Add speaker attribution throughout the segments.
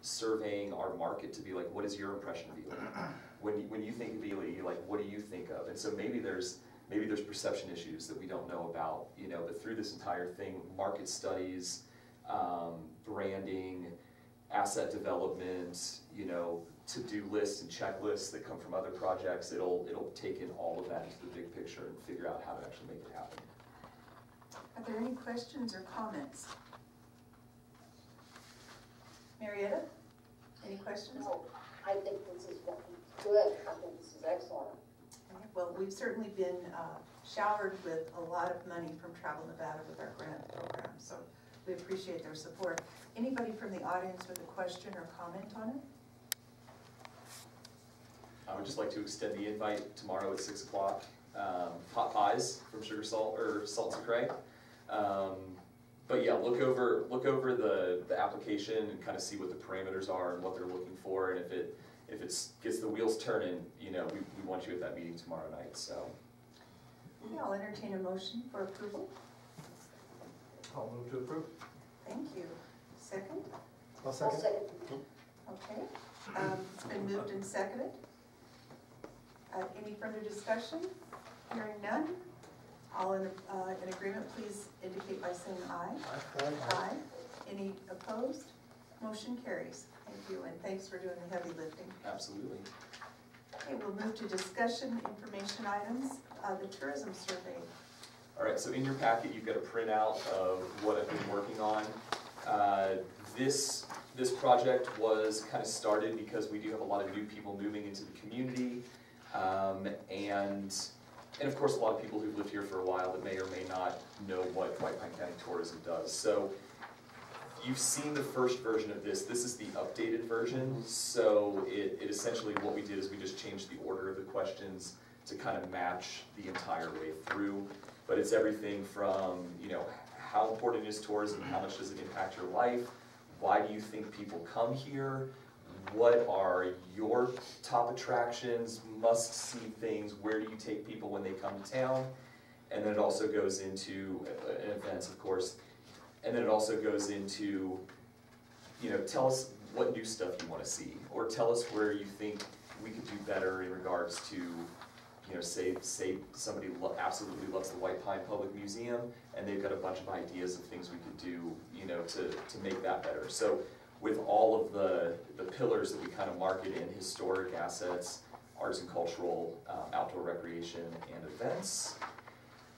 Speaker 1: surveying our market to be like, what is your impression of Ely? When, you- when you think of Ely, like, what do you think of? And so maybe there's, maybe there's perception issues that we don't know about, you know, but through this entire thing, market studies, um, branding, asset development, you know, to-do lists and checklists that come from other projects, it'll, it'll take in all of that into the big picture and figure out how to actually make it happen.
Speaker 2: Are there any questions or comments? Marietta, any questions?
Speaker 3: No, I think this is good, I think this is excellent.
Speaker 2: Okay, Well, we've certainly been uh, showered with a lot of money from Travel Nevada with our grant program, so we appreciate their support. Anybody from the audience with a question or comment on it?
Speaker 1: I would just like to extend the invite tomorrow at six o'clock. Um, hot pies from Sugar Salt, or Salt and Cray. Um, but yeah, look over, look over the, the application and kind of see what the parameters are and what they're looking for. And if it, if it's, gets the wheels turning, you know, we, we want you at that meeting tomorrow night, so.
Speaker 2: Okay, I'll entertain a motion for approval.
Speaker 4: I'll move to approve.
Speaker 2: Thank you. Second?
Speaker 4: I'll
Speaker 3: I'll
Speaker 4: second.
Speaker 3: second.
Speaker 2: Okay. Um, It's been moved and seconded. Uh, Any further discussion? Hearing none. All in, uh, in agreement, please indicate by saying aye. Aye. Any opposed? Motion carries. Thank you, and thanks for doing the heavy lifting.
Speaker 1: Absolutely.
Speaker 2: Okay, we'll move to discussion information items, uh, the tourism survey.
Speaker 1: All right, so in your packet, you've got a printout of what I've been working on. Uh, This, this project was kind of started because we do have a lot of new people moving into the community. Um, And, and of course, a lot of people who've lived here for a while that may or may not know what White Pine County Tourism does. So you've seen the first version of this, this is the updated version. Mm-hmm. So it, it essentially, what we did is we just changed the order of the questions to kind of match the entire way through. But it's everything from, you know, how important is tourism, how much does it impact your life? Why do you think people come here? What are your top attractions, must-see things, where do you take people when they come to town? And then it also goes into uh, events, of course, and then it also goes into, you know, tell us what new stuff you wanna see, or tell us where you think we could do better in regards to, you know, say, say somebody lo- absolutely loves the White Pine Public Museum, and they've got a bunch of ideas of things we could do, you know, to, to make that better. So with all of the, the pillars that we kind of market in, historic assets, arts and cultural, um, outdoor recreation, and events,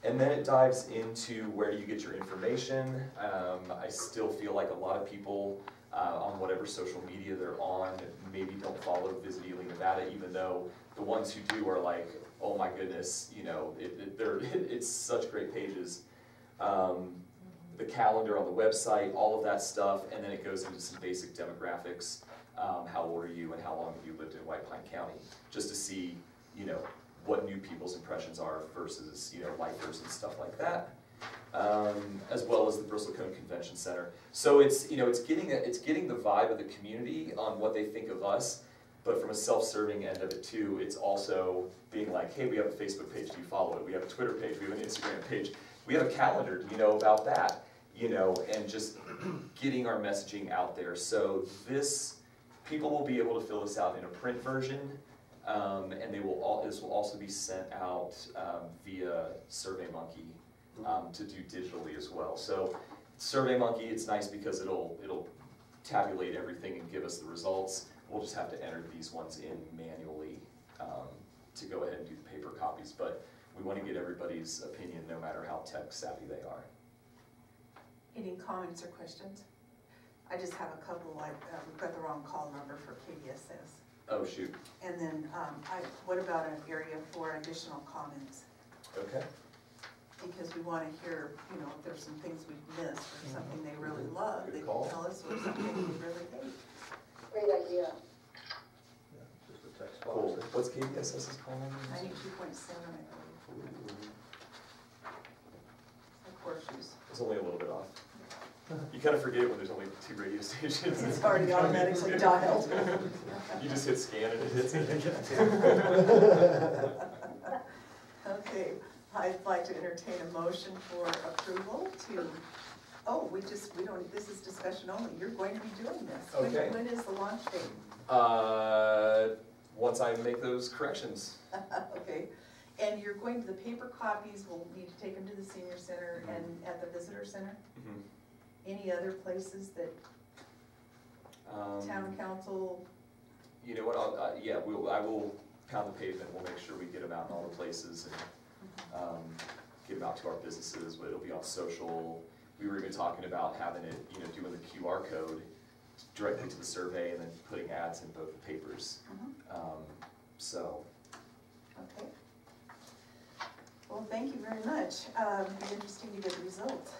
Speaker 1: and then it dives into where do you get your information. Um, I still feel like a lot of people uh, on whatever social media they're on maybe don't follow Visit Ely, Nevada, even though the ones who do are like, oh my goodness, you know, it, it, they're, it's such great pages. Um, the calendar on the website, all of that stuff, and then it goes into some basic demographics. Um, how old are you and how long have you lived in White Pine County? Just to see, you know, what new people's impressions are versus, you know, lifers and stuff like that. Um, as well as the Bristlecone Convention Center. So it's, you know, it's getting, a, it's getting the vibe of the community on what they think of us, but from a self-serving end of it too, it's also being like, hey, we have a Facebook page, do you follow it? We have a Twitter page, we have an Instagram page, we have a calendar, do you know about that? You know, and just getting our messaging out there. So this, people will be able to fill this out in a print version, um, and they will all, this will also be sent out, um, via SurveyMonkey, um, to do digitally as well. So SurveyMonkey, it's nice because it'll, it'll tabulate everything and give us the results. We'll just have to enter these ones in manually, um, to go ahead and do the paper copies, but we wanna get everybody's opinion, no matter how tech savvy they are.
Speaker 2: Any comments or questions? I just have a couple, like, uh, we've got the wrong call number for KDSS.
Speaker 1: Oh, shoot,
Speaker 2: And then, um, I, what about an area for additional comments?
Speaker 1: okay.
Speaker 2: Because we wanna hear, you know, if there's some things we've missed, or something they really love, they can
Speaker 1: call.
Speaker 2: tell us, or something we really hate.
Speaker 3: Great idea.
Speaker 4: Yeah, Just a text
Speaker 1: Cool.
Speaker 4: box.
Speaker 1: What's KDSS's call number?
Speaker 2: Ninety-two point seven, I believe, like horseshoes.
Speaker 1: It's only a little bit off. You kind of forget when there's only two radio stations.
Speaker 2: It's already automatically dialed.
Speaker 1: You just hit scan and it hits it.
Speaker 2: Okay, I'd like to entertain a motion for approval to Oh, we just, we don't, this is discussion only, you're going to be doing this. When-
Speaker 1: Okay.
Speaker 2: When is the launch date?
Speaker 1: Uh, once I make those corrections.
Speaker 2: Okay, and you're going to, the paper copies, we'll need to take them to the senior center and at the visitor center? Any other places that
Speaker 1: Um,
Speaker 2: town council,
Speaker 1: You know what, I'll, uh, yeah, we'll, I will pound the pavement, we'll make sure we get them out in all the places and, um, get them out to our businesses, but it'll be on social. We were even talking about having it, you know, doing the QR code directly to the survey and then putting ads in both the papers.
Speaker 2: Mhm.
Speaker 1: Um, so,
Speaker 2: okay. Well, thank you very much, um, be interesting to get the results.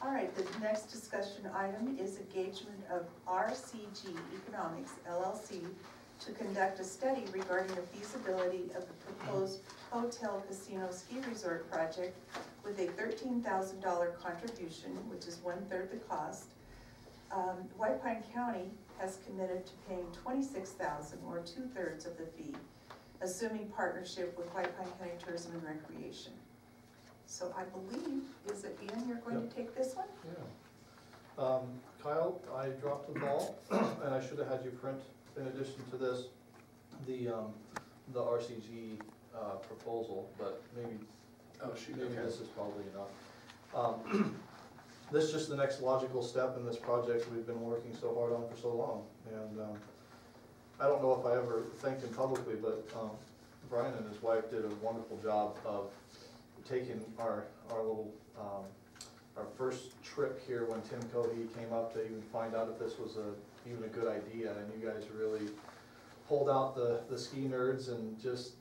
Speaker 2: All right, the next discussion item is engagement of RCG Economics LLC to conduct a study regarding the feasibility of the proposed hotel casino ski resort project with a thirteen thousand dollar contribution, which is one-third the cost. Um, White Pine County has committed to paying twenty-six thousand or two-thirds of the fee, assuming partnership with White Pine County Tourism and Recreation. So I believe, is it Ian, you're going to take this one?
Speaker 4: Yeah. Um, Kyle, I dropped the ball, and I should have had you print, in addition to this, the, um, the RCG, uh, proposal, but maybe,
Speaker 1: oh shoot,
Speaker 4: maybe
Speaker 1: okay.
Speaker 4: this is probably enough. Um, This is just the next logical step in this project we've been working so hard on for so long, and, um, I don't know if I ever thanked him publicly, but, um, Brian and his wife did a wonderful job of taking our, our little, um, our first trip here when Tim Cohey came up to even find out if this was a, even a good idea, and you guys really pulled out the, the ski nerds and just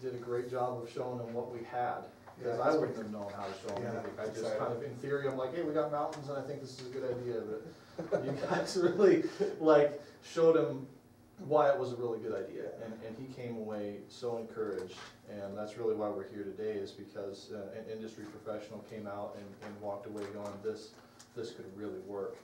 Speaker 4: did a great job of showing them what we had. Because I wouldn't have known how to show them
Speaker 5: Yeah,
Speaker 4: anything, I just kind of, in theory, I'm like, hey, we got mountains and I think this is a good idea, but you guys really, like, showed him why it was a really good idea, and, and he came away so encouraged, and that's really why we're here today, is because uh, an industry professional came out and, and walked away going, this, this could really work.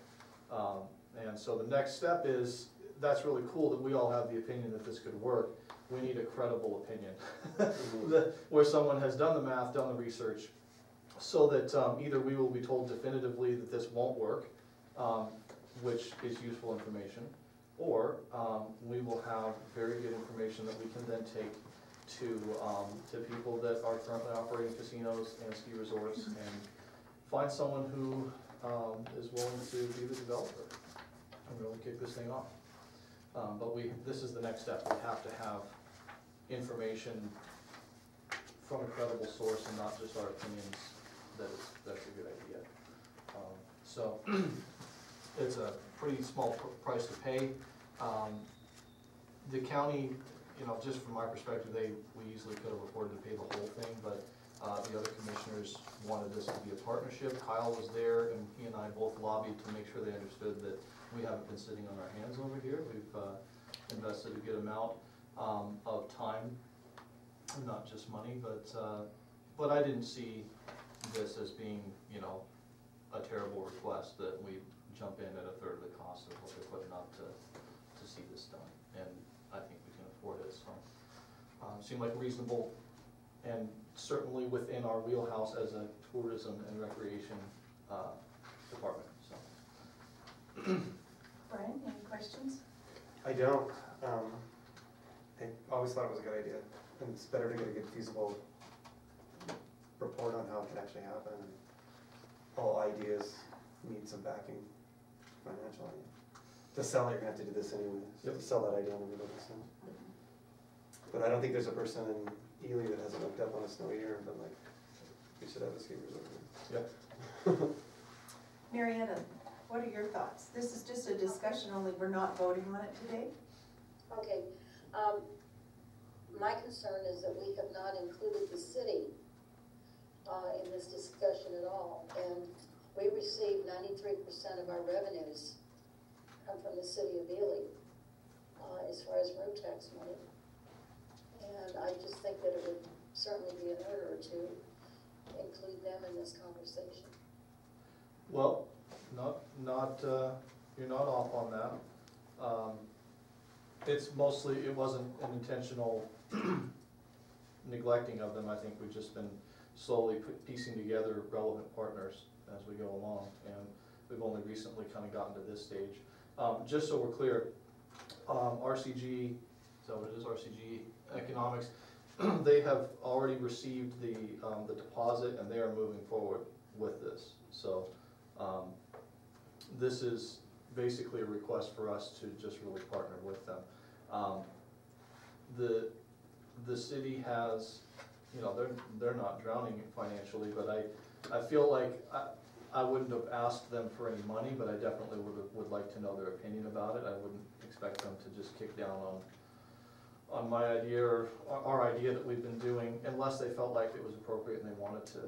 Speaker 4: Um, and so the next step is, that's really cool that we all have the opinion that this could work, we need a credible opinion. That- Where someone has done the math, done the research, so that, um, either we will be told definitively that this won't work, um, which is useful information, or, um, we will have very good information that we can then take to, um, to people that are currently operating casinos and ski resorts and find someone who, um, is willing to be the developer and really kick this thing off. Um, but we, this is the next step, we have to have information from a credible source and not just our opinions that it's, that's a good idea. Um, So, it's a pretty small pr- price to pay. Um, The county, you know, just from my perspective, they, we easily could have afforded to pay the whole thing, but uh, the other commissioners wanted this to be a partnership. Kyle was there, and he and I both lobbied to make sure they understood that we haven't been sitting on our hands over here. We've uh, invested a good amount um, of time, not just money, but, uh, but I didn't see this as being, you know, a terrible request that we jump in at a third of the cost of what they're putting up to, to see this done. And I think we can afford it, so, um, seemed like reasonable and certainly within our wheelhouse as a tourism and recreation, uh, department, so.
Speaker 2: Brian, any questions?
Speaker 5: I don't, um, I always thought it was a good idea, and it's better to get a good feasible report on how it can actually happen, all ideas need some backing financially. To sell it, you're gonna have to do this anyway, so to
Speaker 4: Yep.
Speaker 5: sell that idea on the this thing. But I don't think there's a person in Ely that hasn't looked up on a snowy year and been like, we should have a ski resort here.
Speaker 4: Yep.
Speaker 2: Marietta, what are your thoughts? This is just a discussion only, we're not voting on it today?
Speaker 3: Okay, um, my concern is that we have not included the city, uh, in this discussion at all. And we receive ninety-three percent of our revenues come from the city of Ely, uh, as far as road tax money. And I just think that it would certainly be in order to include them in this conversation.
Speaker 4: Well, not, not, uh, you're not off on that. Um, It's mostly, it wasn't an intentional neglecting of them, I think we've just been slowly piecing together relevant partners as we go along. And we've only recently kind of gotten to this stage. Um, just so we're clear, um, RCG, what it is, RCG Economics, they have already received the, um, the deposit and they are moving forward with this. So, um, this is basically a request for us to just really partner with them. Um, the, the city has, you know, they're, they're not drowning financially, but I, I feel like I, I wouldn't have asked them for any money, but I definitely would, would like to know their opinion about it. I wouldn't expect them to just kick down on, on my idea or our our idea that we've been doing, unless they felt like it was appropriate and they wanted to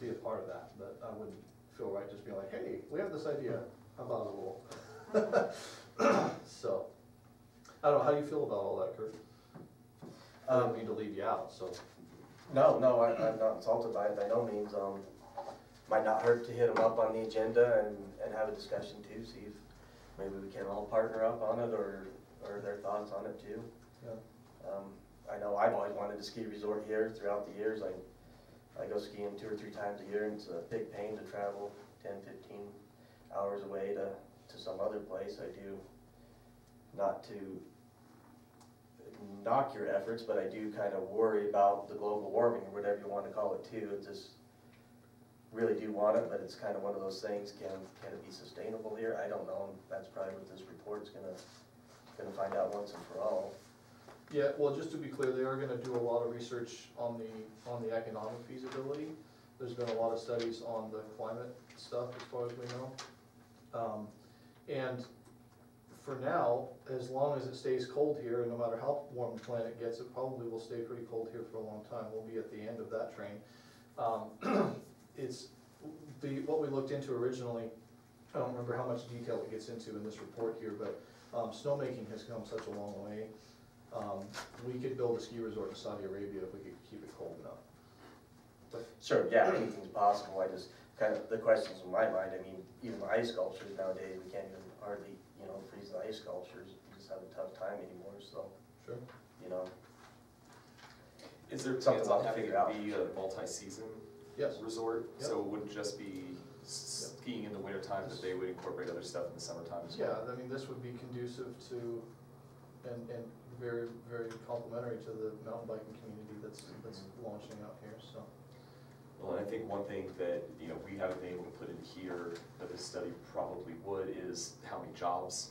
Speaker 4: be a part of that. But I wouldn't feel right just being like, hey, we have this idea, how about a little? So, I don't know, how do you feel about all that, Kurt? I don't
Speaker 6: Um,
Speaker 4: mean to leave you out, so.
Speaker 6: No, no, I, I'm not insulted by it by no means, um, might not hurt to hit them up on the agenda and, and have a discussion too, see if maybe we can all partner up on it, or, or their thoughts on it too.
Speaker 4: Yeah.
Speaker 6: Um, I know I've always wanted a ski resort here throughout the years, I, I go skiing two or three times a year, and it's a big pain to travel 10, 15 hours away to, to some other place, I do, not to knock your efforts, but I do kind of worry about the global warming, or whatever you want to call it too, it just, really do want it, but it's kind of one of those things, can, can it be sustainable here? I don't know, that's probably what this report's gonna, gonna find out once and for all.
Speaker 4: Yeah, well, just to be clear, they are gonna do a lot of research on the, on the economic feasibility. There's been a lot of studies on the climate stuff, as far as we know. Um, and for now, as long as it stays cold here, and no matter how warm the planet gets, it probably will stay pretty cold here for a long time. We'll be at the end of that train. Um, it's, the, what we looked into originally, I don't remember how much detail it gets into in this report here, but, um, snowmaking has come such a long way. Um, we could build a ski resort in Saudi Arabia if we could keep it cold enough.
Speaker 6: Sure, yeah, anything's possible, I just, kind of, the questions in my mind, I mean, even the ice sculptures nowadays, we can't even hardly, you know, freeze the ice sculptures, we just have a tough time anymore, so,
Speaker 4: Sure.
Speaker 6: you know.
Speaker 1: Is there
Speaker 6: Something
Speaker 1: plans
Speaker 6: we'll
Speaker 1: on
Speaker 6: to
Speaker 1: having
Speaker 6: figure out.
Speaker 1: it be a multi-season
Speaker 4: Yes,
Speaker 1: resort?
Speaker 4: Yep.
Speaker 1: So it wouldn't just be skiing in the wintertime, but they would incorporate other stuff in the summertime as well?
Speaker 4: yeah, I mean, this would be conducive to, and, and very, very complimentary to the mountain biking community that's, that's mm-hmm. launching out here, so.
Speaker 1: Well, and I think one thing that, you know, we haven't been able to put in here, but this study probably would, is how many jobs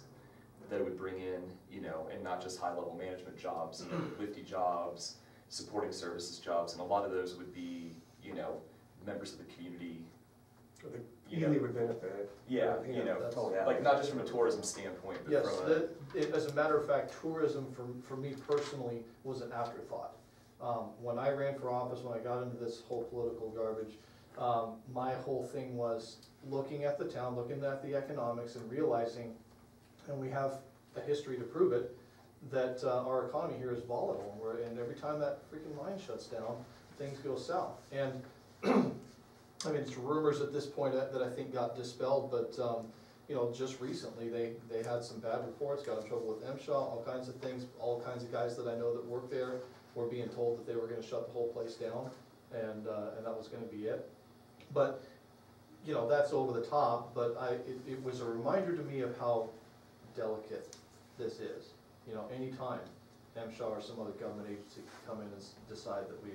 Speaker 1: that it would bring in, you know, and not just high-level management jobs, lifty jobs, supporting services jobs, and a lot of those would be, you know, members of the community,
Speaker 5: Ely
Speaker 1: know,
Speaker 5: would benefit.
Speaker 1: yeah, you know, like, not just from a tourism standpoint, but
Speaker 4: Yes,
Speaker 1: from a,
Speaker 4: it, as a matter of fact, tourism for, for me personally was an afterthought. Um, when I ran for office, when I got into this whole political garbage, um, my whole thing was looking at the town, looking at the economics and realizing, and we have a history to prove it, that, uh, our economy here is volatile, and and every time that freaking mine shuts down, things go south. And, I mean, it's rumors at this point that, I think got dispelled, but, um, you know, just recently, they, they had some bad reports, got in trouble with MSHA, all kinds of things, all kinds of guys that I know that work there were being told that they were gonna shut the whole place down, and, uh, and that was gonna be it. But, you know, that's over the top, but I, it, it was a reminder to me of how delicate this is. You know, anytime MSHA or some other government agency could come in and decide that we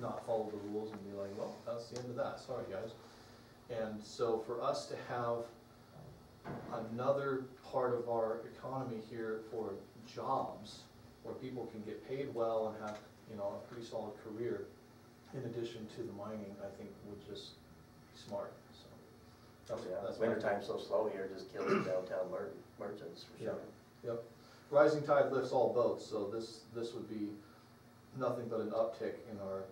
Speaker 4: not follow the rules and be like, well, that's the end of that, sorry guys. And so for us to have another part of our economy here for jobs, where people can get paid well and have, you know, a pretty solid career, in addition to the mining, I think would just be smart, so. That's,
Speaker 6: Yeah,
Speaker 4: that's my-
Speaker 6: wintertime's so slow here, just kills the downtown mer- merchants for sure.
Speaker 4: Yep, rising tide lifts all boats, so this, this would be nothing but an uptick in our,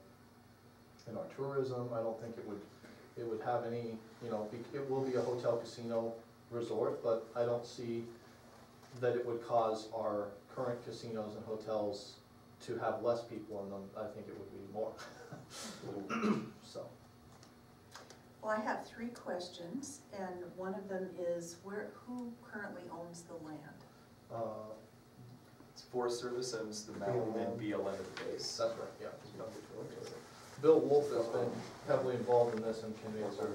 Speaker 4: in our tourism, I don't think it would, it would have any, you know, be- it will be a hotel casino resort, but I don't see that it would cause our current casinos and hotels to have less people in them, I think it would be more, so.
Speaker 2: Well, I have three questions, and one of them is where, who currently owns the land?
Speaker 4: Uh,
Speaker 1: it's Forest Service owns the mountain and BLM at the base.
Speaker 4: that's right, yeah. Bill Wolf has been heavily involved in this and can answer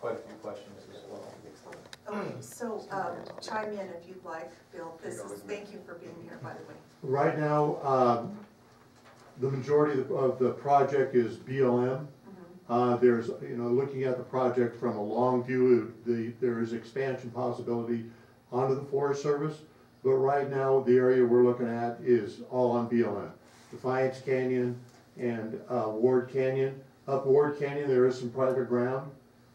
Speaker 4: quite a few questions as well.
Speaker 2: Okay, so um, chime in if you'd like, Bill. This is, thank you for being here, by the way.
Speaker 7: Right now, um, the majority of the- of the project is BLM. Uh, There's, you know, looking at the project from a long view, the, there is expansion possibility onto the Forest Service. But right now, the area we're looking at is all on BLM. Defiance Canyon and uh, Ward Canyon. Up Ward Canyon, there is some private ground,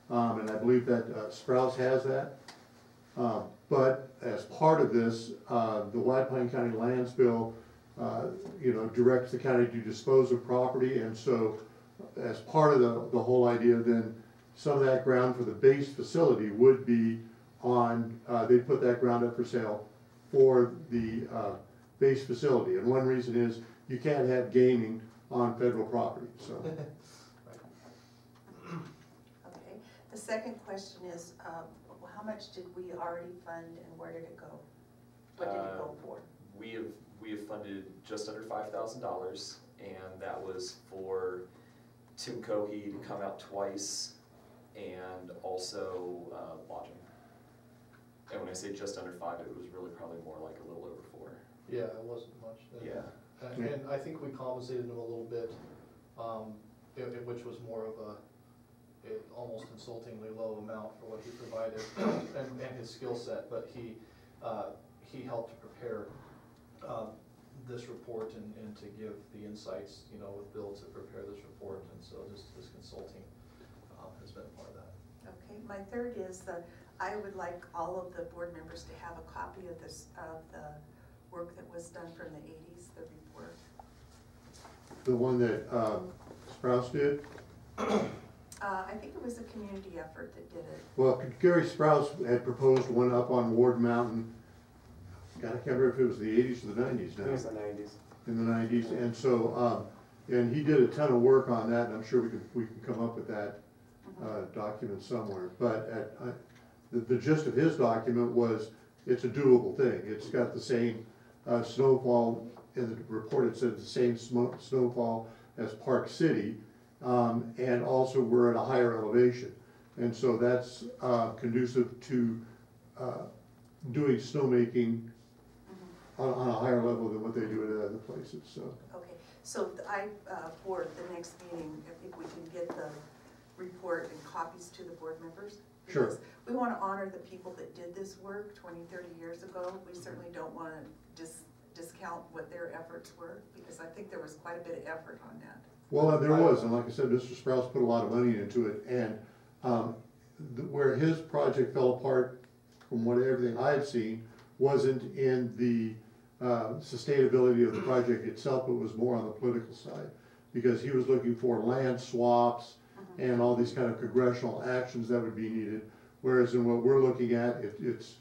Speaker 7: um, and I believe that uh, Sprouse has that. Uh, But as part of this, uh, the White Pine County Lands Bill, uh, you know, directs the county to dispose of property, and so as part of the, the whole idea, then some of that ground for the base facility would be on, uh, they put that ground up for sale for the, uh, base facility. And one reason is you can't have gaming on federal property, so.
Speaker 2: Okay. The second question is, um, how much did we already fund and where did it go? What did it go
Speaker 1: Uh,
Speaker 2: for?
Speaker 1: We have, we have funded just under five thousand dollars, and that was for Tim Cohey to come out twice, and also, uh, lodging. And when I say just under five, it was really probably more like a little over four.
Speaker 4: Yeah, it wasn't much.
Speaker 1: Yeah.
Speaker 4: And, and I think we compensated him a little bit, um, it, it- which was more of a, a almost insultingly low amount for what he provided and, and his skill set, but he, uh, he helped to prepare, um, this report and, and to give the insights, you know, with Bill to prepare this report, and so just his consulting, um, has been part of that.
Speaker 2: Okay, my third is that I would like all of the board members to have a copy of this, of the work that was done from the eighties, the report.
Speaker 7: The one that, uh, Sprouse did,
Speaker 2: Uh, I think it was a community effort that did it.
Speaker 7: Well, Gary Sprouse had proposed one up on Ward Mountain. God, I can't remember if it was the eighties or the nineties
Speaker 5: I think it's
Speaker 7: now,
Speaker 5: the nineties.
Speaker 7: in the nineties, and so, um, and he did a ton of work on that, and I'm sure we can, we can come up with that, uh, document somewhere. But at, I, the, the gist of his document was, it's a doable thing, it's got the same, uh, snowfall, in the report it said the same snowfall as Park City, um, and also we're at a higher elevation. And so that's uh, conducive to uh, doing snowmaking on, on a higher level than what they do at other places, so.
Speaker 2: Okay, so I, uh, for the next meeting, if if we can get the report and copies to the board members.
Speaker 7: Sure.
Speaker 2: We wanna honor the people that did this work 20, 30 years ago. We certainly don't wanna dis- discount what their efforts were, because I think there was quite a bit of effort on that.
Speaker 7: Well, there was, and like I said, Mr. Sprouse put a lot of money into it, and, um, the- where his project fell apart, from what, everything I had seen, wasn't in the, uh, sustainability of the project itself, it was more on the political side. Because he was looking for land swaps and all these kind of congressional actions that would be needed. Whereas in what we're looking at, it, it's,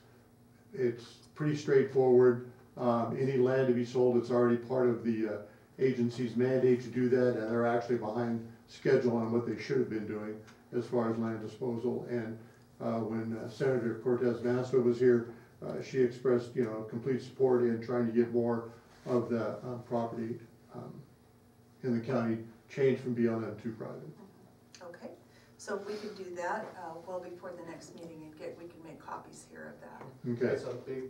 Speaker 7: it's pretty straightforward. Um, any land to be sold, it's already part of the, uh, agency's mandate to do that, and they're actually behind schedule on what they should have been doing as far as land disposal. And, uh, when uh, Senator Cortez Masto was here, uh, she expressed, you know, complete support in trying to get more of the, uh, property, um, in the county changed from BLM to private.
Speaker 2: Okay, so if we could do that, uh, well before the next meeting and get, we can make copies here of that.
Speaker 7: Okay,
Speaker 4: It's a big,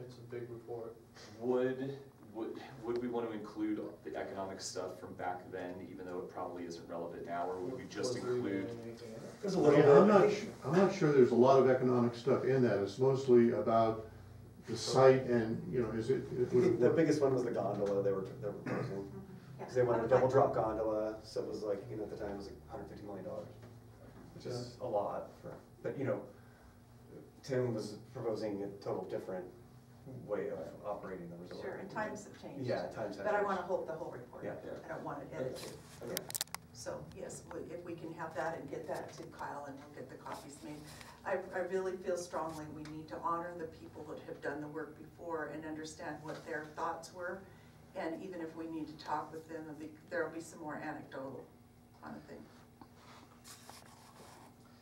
Speaker 4: it's a big report.
Speaker 1: Would, would, would we want to include the economic stuff from back then, even though it probably isn't relevant now, or would we just
Speaker 4: Was there
Speaker 1: include?
Speaker 4: anything in it?
Speaker 5: There's a
Speaker 7: Yeah, I'm not, su- I'm not sure there's a lot of economic stuff in that, it's mostly about the site and, you know, is it, it would
Speaker 5: The biggest one was the gondola they were, they were proposing. Cause they wanted a double drop gondola, so it was like, you know, at the time it was like hundred fifty million dollars, which is a lot for, but you know, Tim was proposing a total different way of operating the resort.
Speaker 2: Sure, and times have changed.
Speaker 5: Yeah, times have
Speaker 2: But I
Speaker 5: changed.
Speaker 2: wanna hold the whole report.
Speaker 5: Yeah.
Speaker 2: I don't want it edited.
Speaker 5: Okay.
Speaker 2: So, yes, we- if we can have that and get that to Kyle and we'll get the copies made. I, I really feel strongly we need to honor the people that have done the work before and understand what their thoughts were. And even if we need to talk with them, there'll be- there'll be some more anecdotal kind of thing.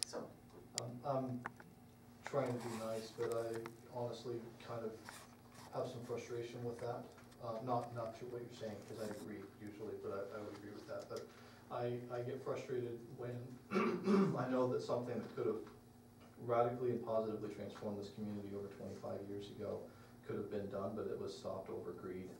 Speaker 2: So,
Speaker 4: Um, I'm trying to be nice, but I honestly kind of have some frustration with that. Uh, not, not to what you're saying, because I agree usually, but I, I would agree with that, but I, I get frustrated when I know that something that could have radically and positively transformed this community over twenty-five years ago could have been done, but it was stopped over greed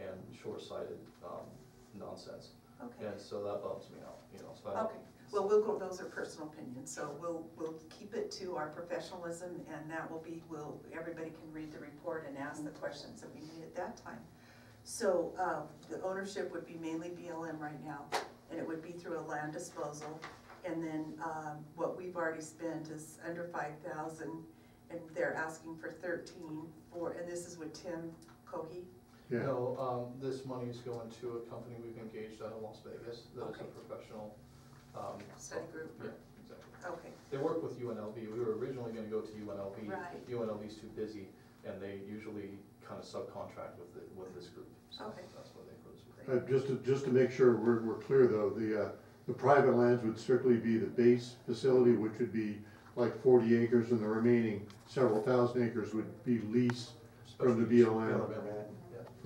Speaker 4: and short-sighted, um, nonsense.
Speaker 2: Okay,
Speaker 4: And so that bums me out, you know, so I don't.
Speaker 2: okay. Well, we'll go, those are personal opinions, so we'll, we'll keep it to our professionalism and that will be, will, everybody can read the report and ask the questions that we need at that time. So, uh, the ownership would be mainly BLM right now, and it would be through a land disposal. And then, um, what we've already spent is under five thousand, and they're asking for thirteen for, and this is with Tim Cohey.
Speaker 7: Yeah,
Speaker 4: No, um, this money is going to a company we've engaged out of Las Vegas, that is
Speaker 2: Okay.
Speaker 4: a professional, um.
Speaker 2: Study group.
Speaker 4: Yeah, exactly.
Speaker 2: Okay,
Speaker 4: They work with UNLV, we were originally gonna go to UNLV.
Speaker 2: Right.
Speaker 4: UNLV's too busy, and they usually kind of subcontract with the, with this group, so
Speaker 2: Okay.
Speaker 4: that's why they put us with.
Speaker 7: uh, just to, just to make sure we're, we're clear though, the, uh, the private lands would strictly be the base facility, which would be like forty acres, and the remaining several thousand acres would be leased from the BLM
Speaker 4: Yeah.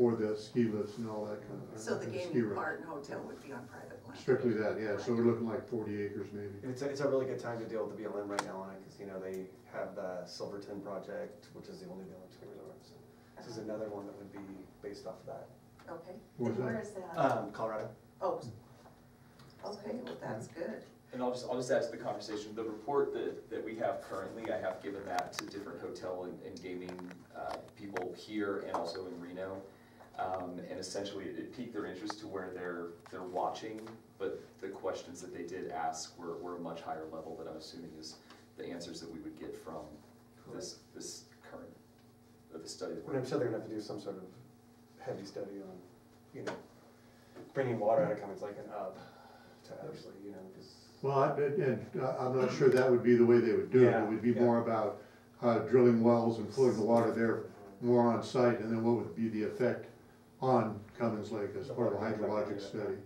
Speaker 7: For the ski lifts and all that kind of.
Speaker 2: so the
Speaker 7: and ski
Speaker 2: gaming
Speaker 7: run.
Speaker 2: part and hotel would be on private land.
Speaker 7: Strictly that, yeah, so we're looking like forty acres maybe.
Speaker 5: It's a, it's a really good time to deal with the BLM right now on it, cause you know, they have the Silverton project, which is the only BLM ski resort. So This is another one that would be based off of that.
Speaker 2: Okay,
Speaker 7: Where's
Speaker 2: and where
Speaker 7: that?
Speaker 2: is that?
Speaker 5: Um, Colorado.
Speaker 2: Oh, okay, well, that's good.
Speaker 1: And I'll just, I'll just add to the conversation, the report that, that we have currently, I have given that to different hotel and, and gaming, uh, people here and also in Reno. Um, and essentially, it- it piqued their interest to where they're, they're watching, but the questions that they did ask were, were a much higher level that I'm assuming is the answers that we would get from this, this current, uh, the study that we're.
Speaker 5: I'm sure they're gonna have to do some sort of heavy study on, you know, bringing water out of Comins Lake and up to actually, you know, cause.
Speaker 7: Well, I- and uh, I'm not sure that would be the way they would do it,
Speaker 5: Yeah,
Speaker 7: it would be
Speaker 5: yeah.
Speaker 7: more about uh, drilling wells and pulling the water there more on site, and then what would be the effect on Comins Lake as part of a hydrologic study.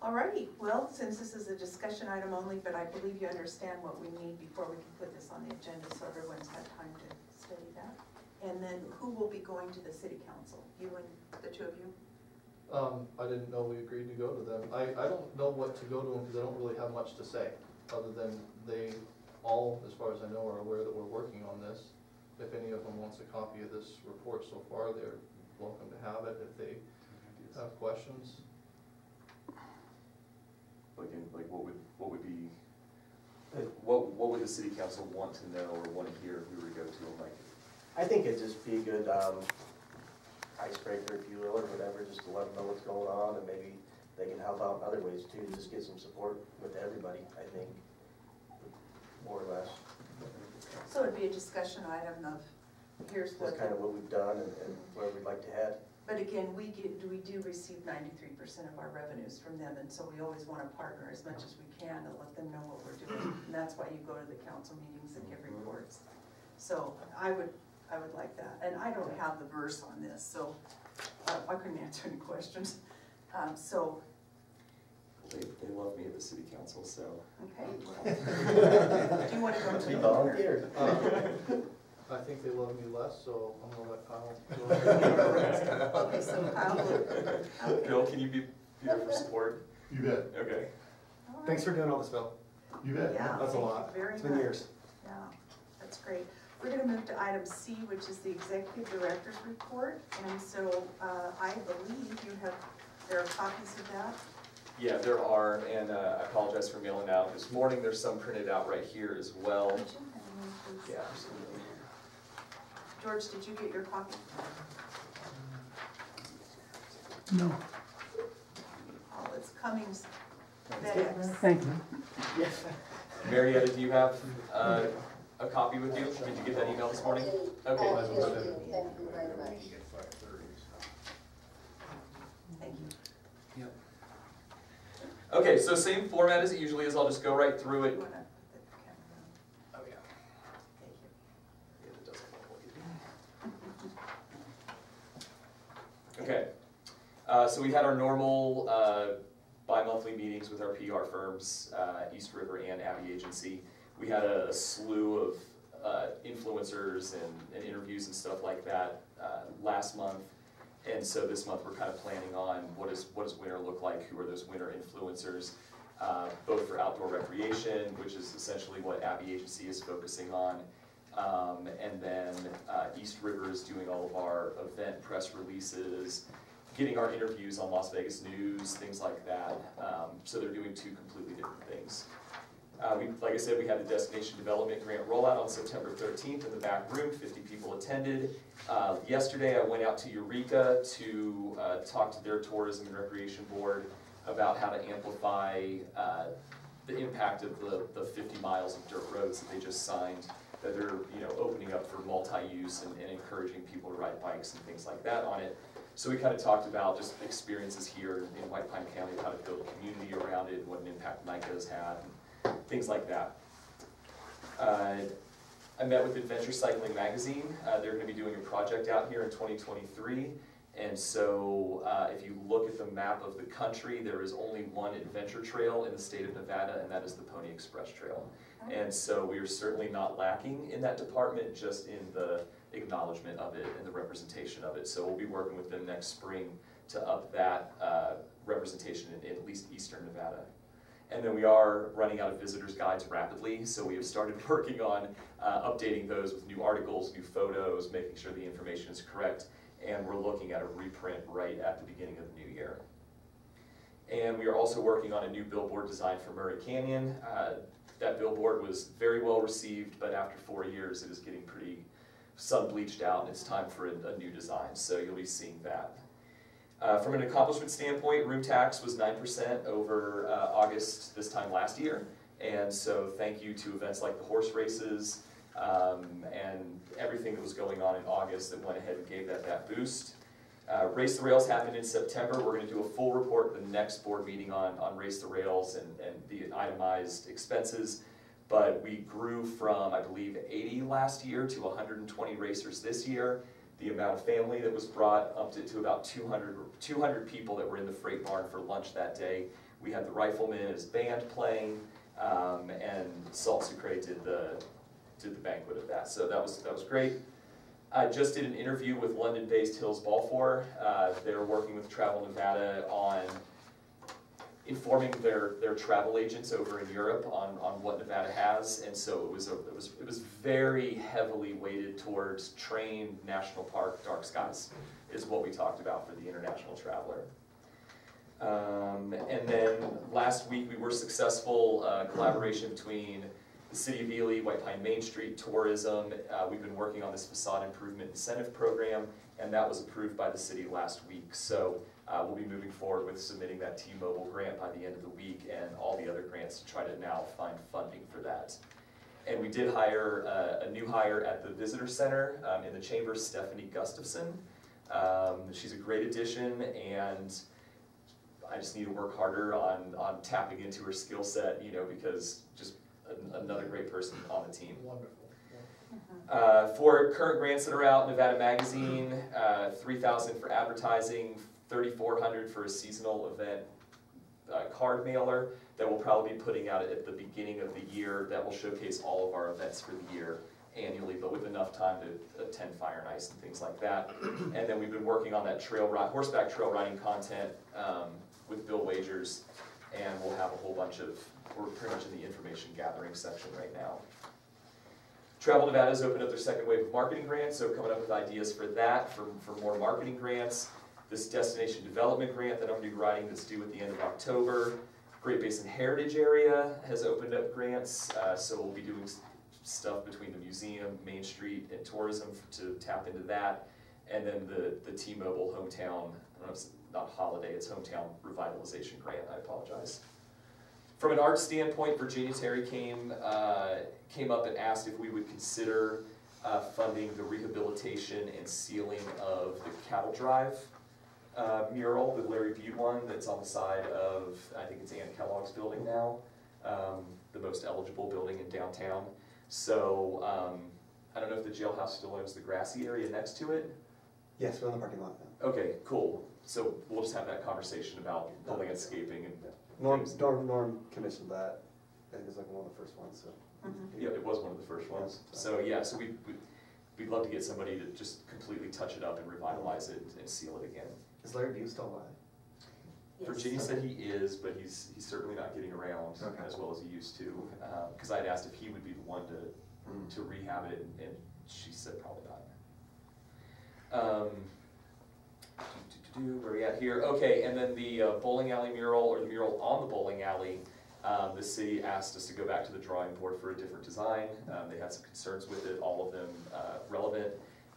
Speaker 2: Alrighty, well, since this is a discussion item only, but I believe you understand what we need before we can put this on the agenda, so everyone's had time to study that. And then who will be going to the city council? You and the two of you?
Speaker 4: Um, I didn't know we agreed to go to them. I, I don't know what to go to them, because I don't really have much to say, other than they all, as far as I know, are aware that we're working on this. If any of them wants a copy of this report so far, they're welcome to have it if they have questions.
Speaker 1: Like, in, like, what would, what would be, what, what would the city council want to know or wanna hear if we were to go to them, like?
Speaker 6: I think it'd just be a good, um, icebreaker, if you will, or whatever, just to let them know what's going on, and maybe they can help out in other ways too, just get some support with everybody, I think, more or less.
Speaker 2: So it'd be a discussion item of, here's what,
Speaker 6: That's kind of what we've done and, and where we'd like to head.
Speaker 2: but again, we get, we do receive ninety-three percent of our revenues from them, and so we always wanna partner as much as we can to let them know what we're doing. And that's why you go to the council meetings and give reports. So I would, I would like that, and I don't have the verse on this, so uh, I couldn't answer any questions. Um, so,
Speaker 1: They, they love me at the city council, so.
Speaker 2: okay. Do you wanna go to?
Speaker 6: Be
Speaker 2: the-
Speaker 6: volunteers.
Speaker 4: Um, I think they love me less, so I'm gonna let Kyle. go.
Speaker 2: Okay, so Kyle will.
Speaker 1: Bill, can you be, be there for support?
Speaker 7: You bet,
Speaker 1: Okay.
Speaker 5: Thanks for doing all this, Bill.
Speaker 7: you bet.
Speaker 2: Yeah,
Speaker 5: That's a lot.
Speaker 2: very
Speaker 5: It's been
Speaker 2: much.
Speaker 5: years.
Speaker 2: Yeah, that's great. We're gonna move to item C, which is the executive director's report. And so, uh, I believe you have, there are copies of that.
Speaker 1: Yeah, there are, and uh, I apologize for mailing out this morning, there's some printed out right here as well.
Speaker 2: Would you have one, please?
Speaker 1: Yeah, absolutely.
Speaker 2: George, did you get your copy?
Speaker 8: No,
Speaker 2: Oh, it's Cummings FedEx.
Speaker 8: thank you. Yes.
Speaker 1: Marietta, do you have uh, a copy with you? Did you get that email this morning? Okay.
Speaker 3: I did, thank you very much.
Speaker 2: Thank you.
Speaker 1: Okay, so same format as it usually is, I'll just go right through it.
Speaker 2: wanna put the camera
Speaker 1: Oh, yeah.
Speaker 2: on? Thank you.
Speaker 1: Yeah, that does look good. Okay, uh, so we had our normal, uh, bi-monthly meetings with our PR firms, uh, East River and Abbi Agency. We had a a slew of, uh, influencers and, and interviews and stuff like that, uh, last month. And so this month, we're kind of planning on what is, what does winter look like, who are those winter influencers? uh, both for outdoor recreation, which is essentially what Abbi Agency is focusing on. Um, and then, uh, East River is doing all of our event press releases, getting our interviews on Las Vegas News, things like that. Um, so they're doing two completely different things. Uh, we, like I said, we had the Destination Development Grant rollout on September thirteenth in the back room, fifty people attended. Uh, yesterday, I went out to Eureka to, uh, talk to their tourism and recreation board about how to amplify, uh, the impact of the, the fifty miles of dirt roads that they just signed, that they're, you know, opening up for multi-use and, and encouraging people to ride bikes and things like that on it. So we kind of talked about just experiences here in White Pine County, how to build a community around it, what an impact NICA has had, things like that. Uh, I met with Adventure Cycling Magazine, uh, they're gonna be doing a project out here in twenty twenty-three. And so, uh, if you look at the map of the country, there is only one adventure trail in the state of Nevada, and that is the Pony Express Trail. And so we are certainly not lacking in that department, just in the acknowledgement of it and the representation of it. So we'll be working with them next spring to up that, uh, representation in, in at least eastern Nevada. And then we are running out of visitors guides rapidly, so we have started working on uh, updating those with new articles, new photos, making sure the information is correct. And we're looking at a reprint right at the beginning of the new year. And we are also working on a new billboard design for Murry Canyon. Uh, that billboard was very well received, but after four years, it is getting pretty sun bleached out, and it's time for a, a new design. So you'll be seeing that. Uh, from an accomplishment standpoint, room tax was nine percent over uh, August this time last year. And so thank you to events like the horse races um, and everything that was going on in August that went ahead and gave that that boost. Uh, Race the Rails happened in September. We're going to do a full report the next board meeting on, on Race the Rails and, and the itemized expenses. But we grew from, I believe, 80 last year to 120 racers this year. The amount of family that was brought upped it to about 200, 200 people that were in the freight barn for lunch that day. We had the rifleman and his band playing, um, and Salt Sucre did the, did the banquet of that. So that was, that was great. I just did an interview with London-based Hills Balfour. Uh, they're working with Travel Nevada on informing their, their travel agents over in Europe on, on what Nevada has. And so it was, a, it was, it was very heavily weighted towards train, national park, dark skies is what we talked about for the international traveler. Um, and then last week we were successful, uh, collaboration between the City of Ely, White Pine Main Street, tourism. Uh, we've been working on this facade improvement incentive program, and that was approved by the city last week. So uh, we'll be moving forward with submitting that T-Mobile grant by the end of the week and all the other grants to try to now find funding for that. And we did hire uh, a new hire at the Visitor Center um, in the chamber, Stephanie Gustafson. Um, she's a great addition, and I just need to work harder on, on tapping into her skill set, you know, because just an- another great person on the team.
Speaker 4: Wonderful.
Speaker 1: Uh, for current grants that are out, Nevada Magazine, uh, three thousand for advertising, thirty-four hundred for a seasonal event uh, card mailer that we'll probably be putting out at the beginning of the year that will showcase all of our events for the year annually, but with enough time to attend Fire and Ice and things like that. And then we've been working on that trail ride, horseback trail riding content um, with Bill Wagers, and we'll have a whole bunch of, we're pretty much in the information gathering section right now. Travel Nevada's opened up their second wave of marketing grants, so coming up with ideas for that, for, for more marketing grants. This destination development grant that I'm gonna be writing that's due at the end of October. Great Basin Heritage Area has opened up grants, uh, so we'll be doing stuff between the museum, Main Street, and tourism to tap into that. And then the, the T-Mobile hometown, it's not holiday, it's hometown revitalization grant, I apologize. From an art standpoint, Virginia Terry came, uh, came up and asked if we would consider uh, funding the rehabilitation and sealing of the Cattle Drive uh, mural, the Larry Butte one that's on the side of, I think it's Ann Kellogg's building now, um, the most eligible building in downtown. So, um, I don't know if the jailhouse still owns the grassy area next to it.
Speaker 5: Yes, we're in the parking lot now.
Speaker 1: Okay, cool. So we'll just have that conversation about the landscaping and,
Speaker 5: Norm, Norm, Norm commissioned that, I think it's like one of the first ones, so.
Speaker 2: Mhm.
Speaker 1: yeah, it was one of the first ones. So, yeah, so we, we, we'd love to get somebody to just completely touch it up and revitalize it and seal it again.
Speaker 5: Is Larry Buse still alive?
Speaker 2: Yes.
Speaker 1: Virginia said he is, but he's, he's certainly not getting around
Speaker 5: Okay.
Speaker 1: as well as he used to. Um, cause I'd asked if he would be the one to,
Speaker 5: Mm.
Speaker 1: to rehab it, and- and she said probably not. Um, do, do, do, do, where we at here? Okay, and then the uh, bowling alley mural, or the mural on the bowling alley, um, the city asked us to go back to the drawing board for a different design. Um, they had some concerns with it, all of them, uh, relevant,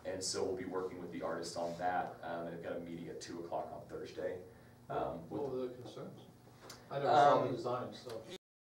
Speaker 1: and so we'll be working with the artist on that, um, and I've got a meeting at two o'clock on Thursday. Um,
Speaker 4: What were the concerns? I never saw the
Speaker 1: Um,
Speaker 4: design, so.